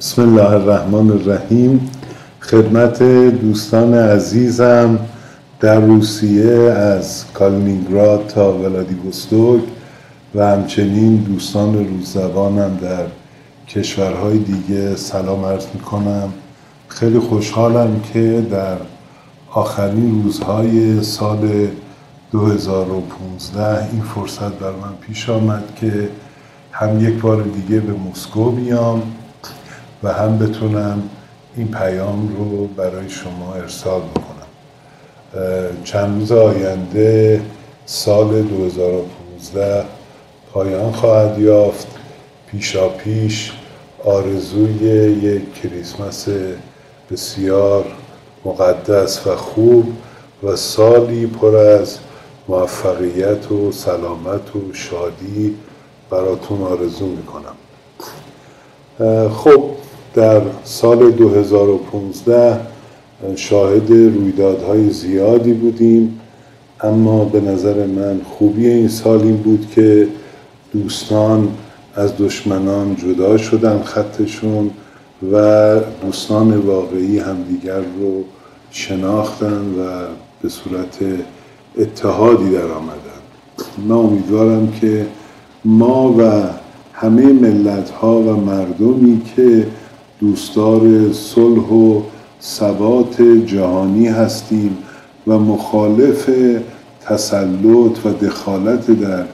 بسم الله الرحمن الرحیم. خدمت دوستان عزیزم در روسیه از کالینینگراد تا ولادیوستوک و همچنین دوستان روززبانم در کشورهای دیگه سلام عرض می‌کنم. خیلی خوشحالم که در آخرین روزهای سال 2015 این فرصت بر من پیش آمد که هم یک بار دیگه به مسکو بیام. و هم بتونم این پیام رو برای شما ارسال بکنم. چند روز آینده سال 2015 پایان خواهد یافت. پیشا پیش آرزوی یک کریسمس بسیار مقدس و خوب و سالی پر از موفقیت و سلامت و شادی براتون آرزو می‌کنم. خب در سال 2015 شاهد رویدادهای زیادی بودیم. اما به نظر من خوبی این سال این بود که دوستان از دشمنان جدا شدن خطشون و دوستان واقعی همدیگر رو شناختن و به صورت اتحادی در آمدن. من امیدوارم که ما و همه ملت ها و مردمی که دوستدار صلح و ثبات جهانی هستیم و مخالف تسلط و دخالت در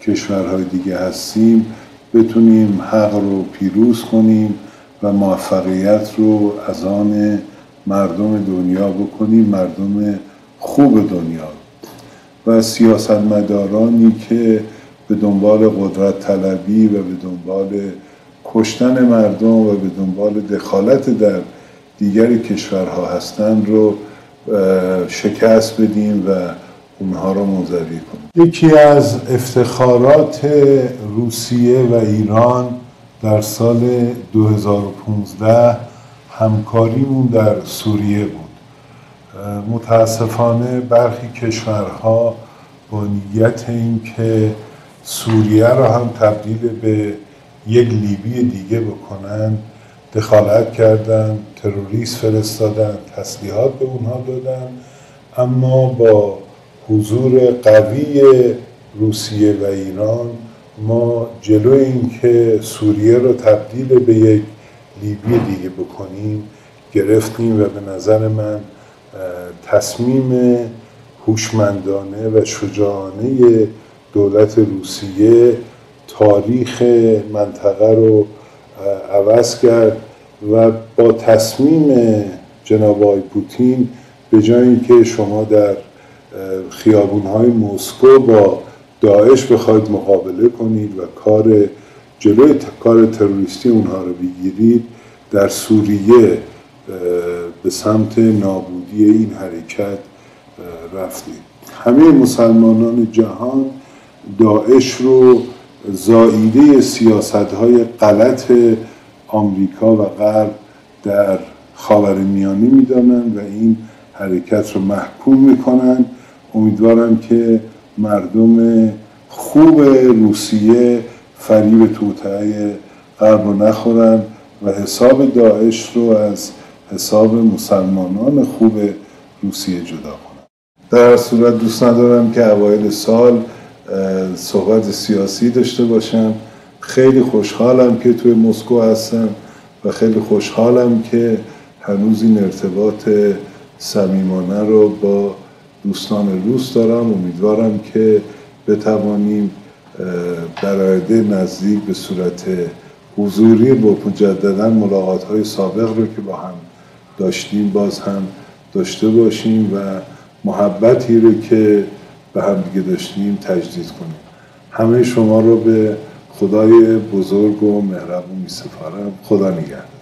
کشورهای دیگه هستیم. بتونیم حق رو پیروز کنیم و موفقیت رو از آن مردم دنیا بکنیم مردم خوب دنیا. و سیاستمدارانی که به دنبال قدرت طلبی و به دنبال کشتن مردم و به دنبال دخالت در دیگر کشورها هستند رو شکست بدیم و اونها رو منظوی کنیم. یکی از افتخارات روسیه و ایران در سال 2015 همکاریمون در سوریه بود. متاسفانه برخی کشورها با نیت اینکه سوریه را هم تبدیل به یک لیبی دیگه بکنن دخالت کردن تروریست فرستادن تسلیحات به اونها دادن. اما با حضور قوی روسیه و ایران ما جلو اینکه سوریه رو تبدیل به یک لیبی دیگه بکنیم گرفتیم و به نظر من تصمیم هوشمندانه و شجاعانه دولت روسیه تاریخ منطقه رو عوض کرد و با تصمیم جناب آقای پوتین به جای اینکه شما در خیابونهای مسکو با داعش بخواید مقابله کنید و کار جلوی کار تروریستی اونها رو بگیرید در سوریه به سمت نابودی این حرکت رفتید. همه مسلمانان جهان داعش رو زاییده سیاست های غلط آمریکا و غرب در خاور میانی می‌دانند و این حرکت رو محکوم می‌کنند. امیدوارم که مردم خوب روسیه فریب توطعه غرب رو نخورن و حساب داعش رو از حساب مسلمانان خوب روسیه جدا کنن. در صورت دوست ندارم که اوایل سال صحبت سیاسی داشته باشم. خیلی خوشحالم که توی مسکو هستم و خیلی خوشحالم که هنوز این ارتباط صمیمانه رو با دوستان روس دارم. امیدوارم که بتوانیم در آینده نزدیک به صورت حضوری با مجددا ملاقات های سابق رو که با هم داشتیم باز هم داشته باشیم و محبتی رو که به هم دیگه داشتیم تجدید کنیم. همه شما رو به خدای بزرگ و مهربون می سفارم خدا نگهدار.